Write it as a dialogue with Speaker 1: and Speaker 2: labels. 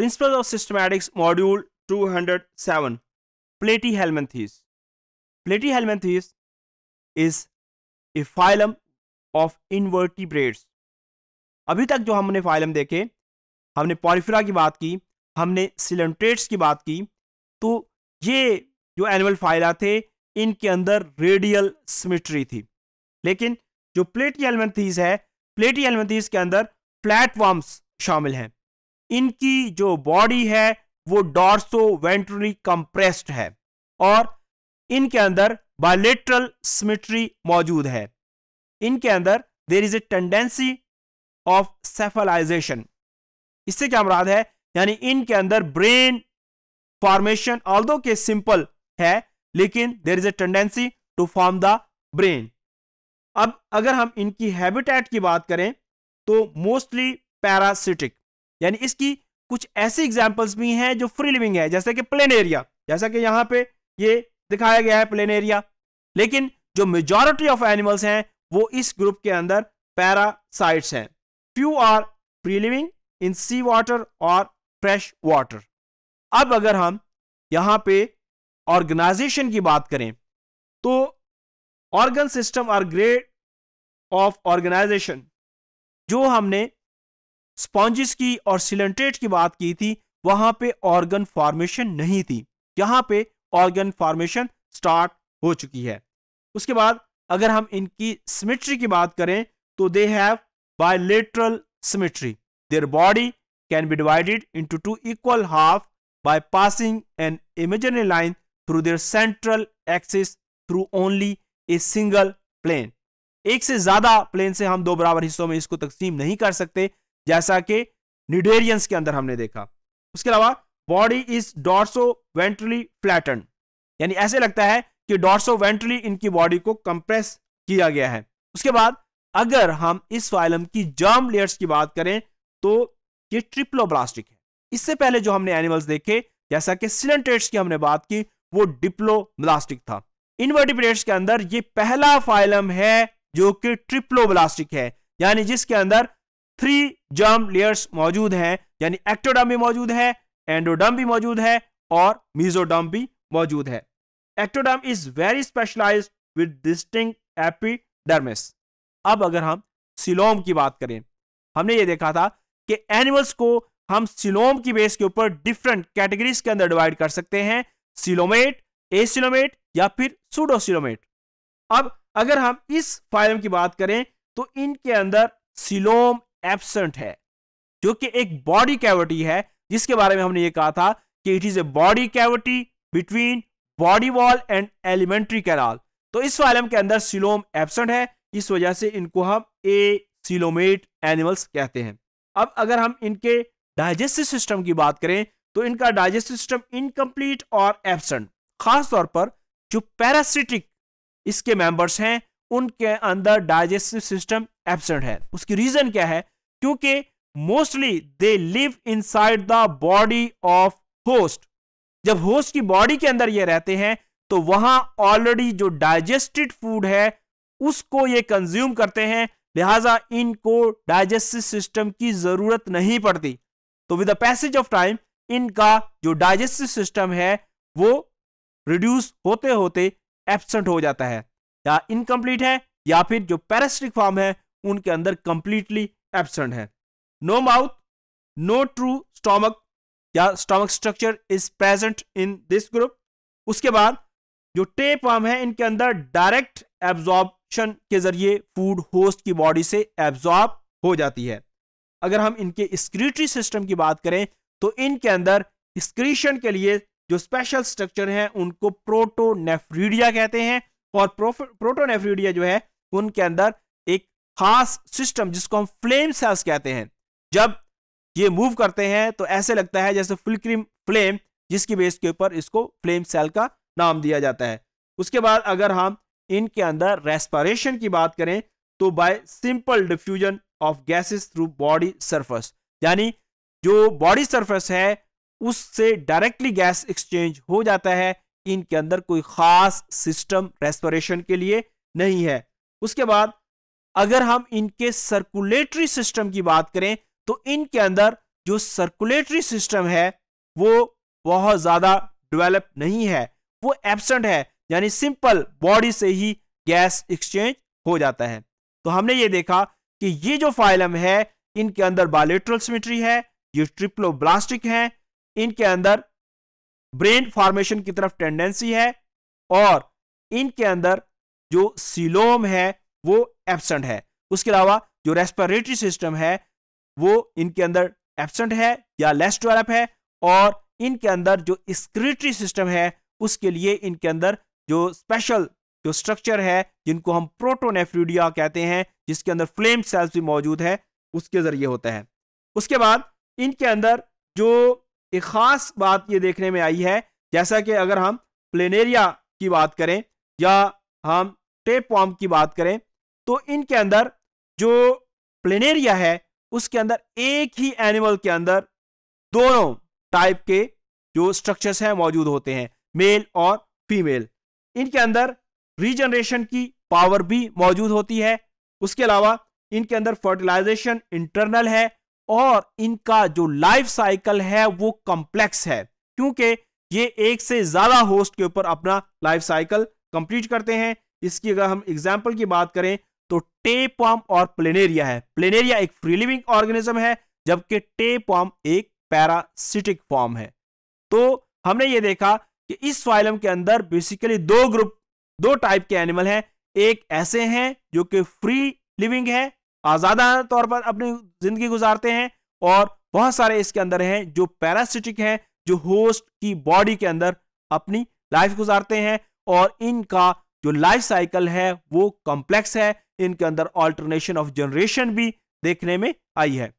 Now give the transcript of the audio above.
Speaker 1: Principles of Systematics Module 207 Platyhelminthes. Platyhelminthes is a phylum of invertebrates. अभी तक जो हमने फाइलम देखे, हमने पॉलिफिरा की बात की, हमने सिलेंट्रेट्स की बात की तो ये जो एनिमल फाइला थे, इनके अंदर रेडियल सिमेट्री थी लेकिन जो प्लेटी एलमेंथीज है प्लेटी एलमेंथीज के अंदर प्लेटफॉर्म्स शामिल हैं इनकी जो बॉडी है, वो डॉर्सो वेंट्रली कंप्रेस्ड है और इनके अंदर बायोलेट्रल सिमेट्री मौजूद है। इनके अंदर there is a tendency of cephalization इससे क्या मुराद है? यानी इनके अंदर ब्रेन फॉर्मेशन ऑल्दो के सिंपल है, लेकिन there is a tendency to form the brain अब अगर हम इनकी हैबिटेट की बात करें तो मोस्टली पैरासिटिक यानी इसकी कुछ ऐसी एग्जाम्पल्स भी हैं जो फ्री लिविंग है, जैसे कि प्लेन एरिया जैसा कि यहाँ पे ये दिखाया गया है प्लेन एरिया लेकिन जो मेजॉरिटी ऑफ़ एनिमल्स हैं, वो इस ग्रुप के अंदर पैरासाइट्स हैं। Few are free living in sea water और फ्रेश वाटर अब अगर हम यहाँ पे ऑर्गेनाइजेशन की बात करें तो organ system or grade of organisation जो हमने स्पॉन्जिस की और सिलेंट्रेट की बात की थी, वहाँ पे ऑर्गन फॉर्मेशन नहीं थी। यहाँ पे ऑर्गन फॉर्मेशन स्टार्ट हो चुकी है। उसके बाद अगर हम इनकी सिमेट्री की बात करें तो they have bilateral symmetry their body can be divided into two equal half by passing an imaginary line through their central axis through only a single plane एक से ज़्यादा प्लेन से हम दो बराबर हिस्सों में इसको तकसीम नहीं कर सकते जैसा कि निडेरियंस के अंदर हमने देखा। उसके अलावा body is dorso ventrally flatten यानी ऐसे लगता है कि डॉर्सो वेंट्रली इनकी बॉडी को कंप्रेस किया गया है। उसके बाद, अगर हम इस फाइलम की जर्म लेयर्स की बात करें तो ये ट्रिप्लोब्लास्टिक है। इससे पहले जो हमने एनिमल्स देखे, जैसा कि सिलेंटेट्स की हमने बात की, वो डिप्लोब्लास्टिक था। इनवर्टिब्रेट्स के अंदर ये पहला फाइलम है जो कि ट्रिप्लोब्लास्टिक है। यानी जिसके अंदर थ्री जर्म लेयर्स मौजूद हैं, यानी एक्टोडम भी मौजूद है एंडोडम भी मौजूद है और मीजोडम भी मौजूद है। Ectoderm is very specialise with distinct epidermis अब अगर हम सिलोम की बात करें, हमने ये देखा था कि एनिमल्स को हम सिलोम की बेस के ऊपर डिफरेंट कैटेगरीज के अंदर डिवाइड कर सकते हैं सिलोमेट एसिलोमेट या फिर सूडोसिलोमेट अब अगर हम इस फाइलम की बात करें तो इनके अंदर सिलोम एबसेंट है, जो कि एक बॉडी कैविटी है, जिसके बारे में हमने ये कहा था कि it is a body cavity between body wall and alimentary canal तो इस फाइलम के अंदर सिलोम एबसेंट है, इस वजह से इनको हम ए सिलोमेट एनिमल्स कहते हैं। अब अगर हम इनके डाइजेस्टिव सिस्टम की बात करें तो इनका डाइजेस्टिव सिस्टम इनकम्प्लीट और एबसेंट खास तौर पर जो पैरासिटिक इसके मेंबर्स हैं, उनके अंदर डाइजेस्टिव सिस्टम एबसेंट है। उसकी रीजन क्या है? क्योंकि mostly they live inside the body of host जब होस्ट की बॉडी के अंदर ये रहते हैं तो वहाँ ऑलरेडी जो डाइजेस्टेड फ़ूड है, उसको ये कंज्यूम करते हैं। लिहाजा इनको डाइजेस्टिव सिस्टम की ज़रूरत नहीं पड़ती। तो with the passage of time इनका जो डाइजेस्टिव सिस्टम है, वो रिड्यूस होते होते एबसेंट हो जाता है। या इनकम्प्लीट है, या फिर जो पैरासिटिक फॉर्म है उनके अंदर कंप्लीटली एबसेंट है। No mouth no true stomach या stomach structure is present in this group उसके बाद जो टेप फॉर्म है, इनके अंदर डायरेक्ट एब्जॉर्बशन के ज़रिए फ़ूड होस्ट की बॉडी से एब्जॉर्ब हो जाती है। अगर हम इनके स्क्रीटरी सिस्टम की बात करें तो इनके अंदर स्क्रीशन के लिए जो स्पेशल स्ट्रक्चर है, उनको प्रोटोनेफ्रीडिया कहते हैं और प्रोटोनेफ्रीडिया जो है, उनके अंदर खास सिस्टम जिसको हम फ्लेम सेल्स कहते हैं। जब ये मूव करते हैं तो ऐसे लगता है जैसे फ्लिकरिंग फ्लेम जिसकी बेस के ऊपर इसको फ्लेम सेल का नाम दिया जाता है। उसके बाद अगर हम इनके अंदर रेस्पायरेशन की बात करें तो by simple diffusion of gases through body surface यानी जो बॉडी सरफेस है, उससे डायरेक्टली गैस एक्सचेंज हो जाता है। इनके अंदर कोई खास सिस्टम रेस्पिरेशन के लिए नहीं है। उसके बाद अगर हम इनके सर्कुलेटरी सिस्टम की बात करें तो इनके अंदर जो सर्कुलेटरी सिस्टम है, वो बहुत ज़्यादा डेवलप नहीं है। वो एबसेंट है, यानी सिंपल बॉडी से ही गैस एक्सचेंज हो जाता है। तो हमने ये देखा कि ये जो फाइलम है, इनके अंदर बायोलेट्रल सिमेट्री है, ये ट्रिप्लोब्लास्टिक है, इनके अंदर ब्रेन फॉर्मेशन की तरफ़ टेंडेंसी है, और इनके अंदर जो सिलोम है, वो एबसेंट है। उसके अलावा जो रेस्पिरेटरी सिस्टम है, वो इनके अंदर एबसेंट है या लेस डेवलप है और इनके अंदर जो स्क्रिटरी सिस्टम है, उसके लिए इनके अंदर जो स्पेशल जो स्ट्रक्चर है, जिनको हम प्रोटोनेफ्रीडिया कहते हैं, जिसके अंदर फ्लेम सेल्स भी मौजूद है, उसके ज़रिए होता है। उसके बाद इनके अंदर जो एक खास बात ये देखने में आई है, जैसा कि अगर हम प्लेनेरिया की बात करें या हम टेप की बात करें तो इनके अंदर जो प्लेनेरिया है, उसके अंदर एक ही एनिमल के अंदर दोनों टाइप के जो स्ट्रक्चर्स हैं मौजूद होते हैं मेल और फीमेल इनके अंदर रीजनरेशन की पावर भी मौजूद होती है। उसके अलावा इनके अंदर फर्टिलाइजेशन इंटरनल है और इनका जो लाइफ साइकिल है वो कॉम्प्लेक्स है, क्योंकि ये एक से ज़्यादा होस्ट के ऊपर अपना लाइफ साइकिल कंप्लीट करते हैं। इसकी अगर हम एग्ज़ाम्पल की बात करें तो टेपॉम और प्लेनेरिया है। प्लेनेरिया एक फ्री लिविंग ऑर्गेनिज्म है, जबकि टेपॉम एक पैरासिटिक फॉर्म है। तो हमने ये देखा कि इस फाइलम के अंदर बेसिकली दो ग्रुप दो टाइप के एनिमल हैं। एक ऐसे हैं जो कि फ्री लिविंग है, आजादा तौर पर अपनी ज़िंदगी गुजारते हैं, और बहुत सारे इसके अंदर हैं जो पैरासिटिक हैं, जो होस्ट की बॉडी के अंदर अपनी लाइफ गुजारते हैं, और इनका जो लाइफ साइकिल है, वो कॉम्प्लेक्स है। इनके अंदर ऑल्टरनेशन ऑफ़ जनरेशन भी देखने में आई है।